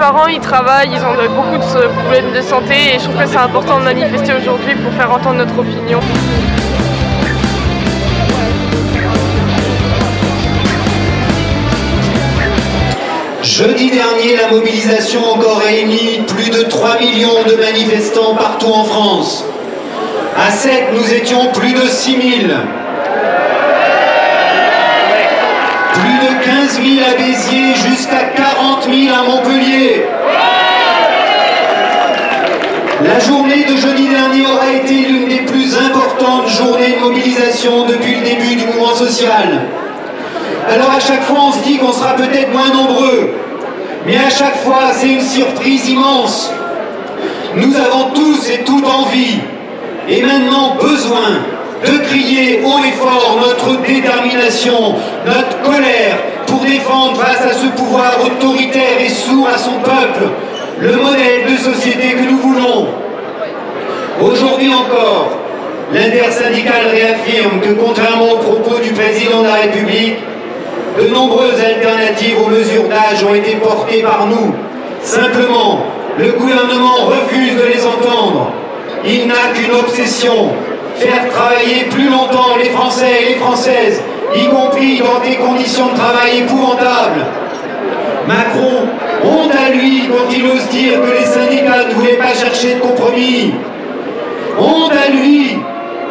parents, ils travaillent, ils ont beaucoup de problèmes de santé et je trouve que c'est important de manifester aujourd'hui pour faire entendre notre opinion. Jeudi dernier, la mobilisation encore réuni plus de 3 millions de manifestants partout en France. À 7, nous étions plus de 6 000. De 15 000 à Béziers, jusqu'à 40 000 à Montpellier. La journée de jeudi dernier aura été l'une des plus importantes journées de mobilisation depuis le début du mouvement social. Alors à chaque fois on se dit qu'on sera peut-être moins nombreux, mais à chaque fois c'est une surprise immense. Nous avons tous et toutes envie, et maintenant besoin, de crier haut et fort notre détermination, notre colère pour défendre face à ce pouvoir autoritaire et sourd à son peuple le modèle de société que nous voulons. Aujourd'hui encore, l'intersyndicale réaffirme que contrairement aux propos du président de la République, de nombreuses alternatives aux mesures d'âge ont été portées par nous. Simplement, le gouvernement refuse de les entendre. Il n'a qu'une obsession, faire travailler plus longtemps les Français et les Françaises, y compris dans des conditions de travail épouvantables. Macron, honte à lui quand il ose dire que les syndicats ne voulaient pas chercher de compromis. Honte à lui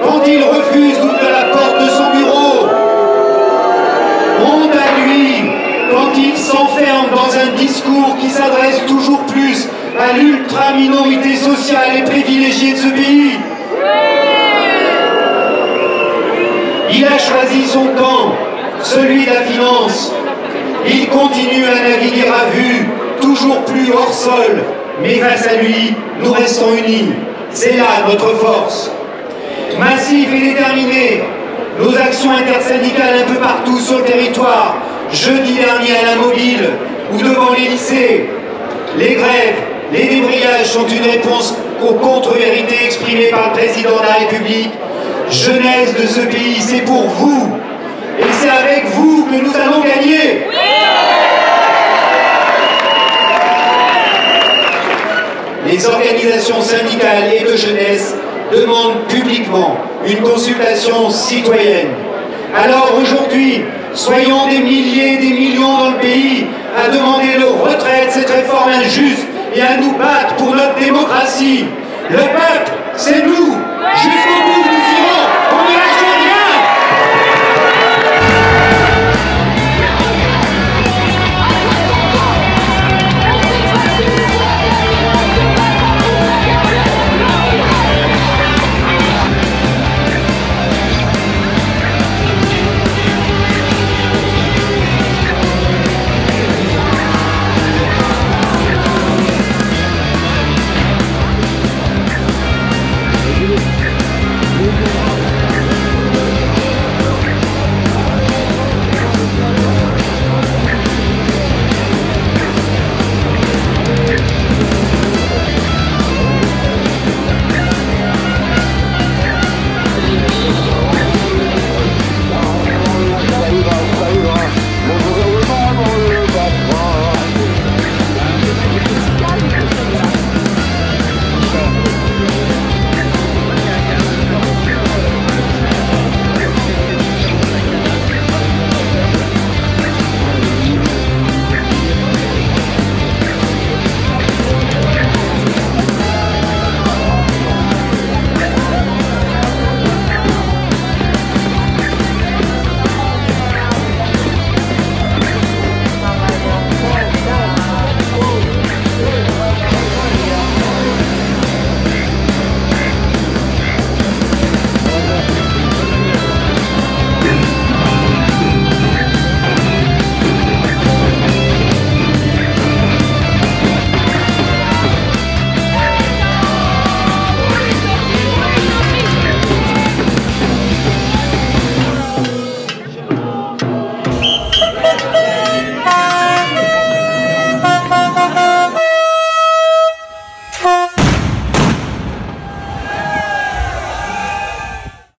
quand il refuse d'ouvrir la porte de son bureau. Honte à lui quand il s'enferme dans un discours qui s'adresse toujours plus à l'ultra-minorité sociale et privilégiée de ce pays. Il a choisi son camp, celui de la finance. Il continue à naviguer à vue, toujours plus hors sol. Mais face à lui, nous restons unis. C'est là notre force. Massif et déterminé, nos actions intersyndicales un peu partout sur le territoire, jeudi dernier à la mobile ou devant les lycées. Les grèves, les débrayages sont une réponse aux contre-vérités exprimées par le président de la République. Jeunesse de ce pays, c'est pour vous. Et c'est avec vous que nous allons gagner. Les organisations syndicales et de jeunesse demandent publiquement une consultation citoyenne. Alors aujourd'hui, soyons des milliers, des millions dans le pays à demander le retrait de cette réforme injuste et à nous battre pour notre démocratie. Le peuple, c'est nous,